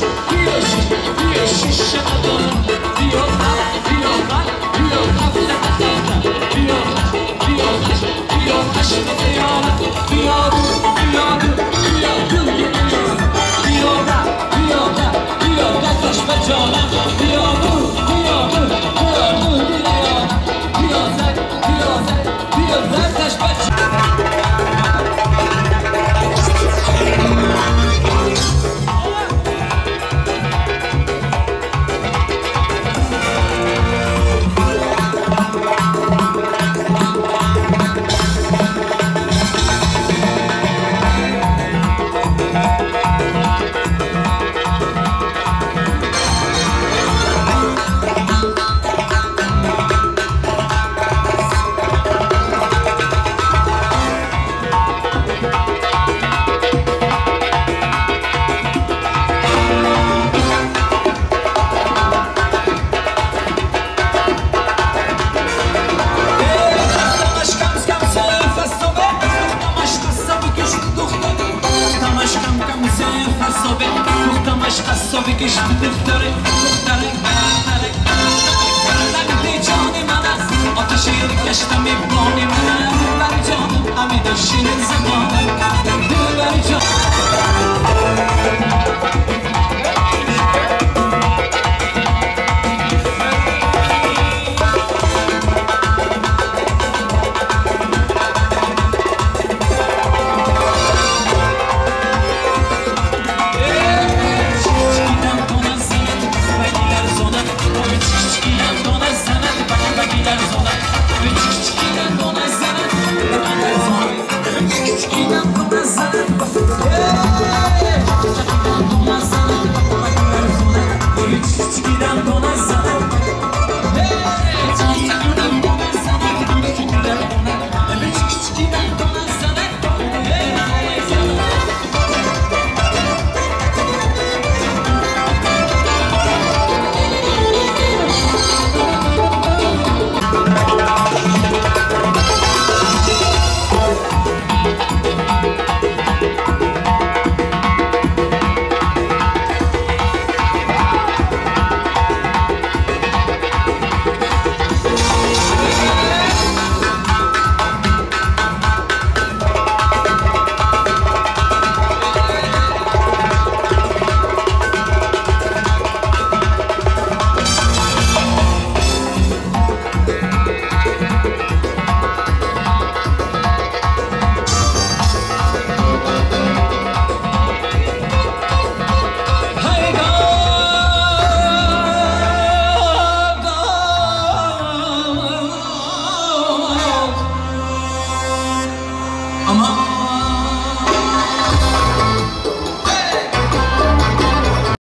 Yes. بکشم دختره دختره دختره دختره جان من از آتش گشتم بان من بر جانم همه داشتین زبانه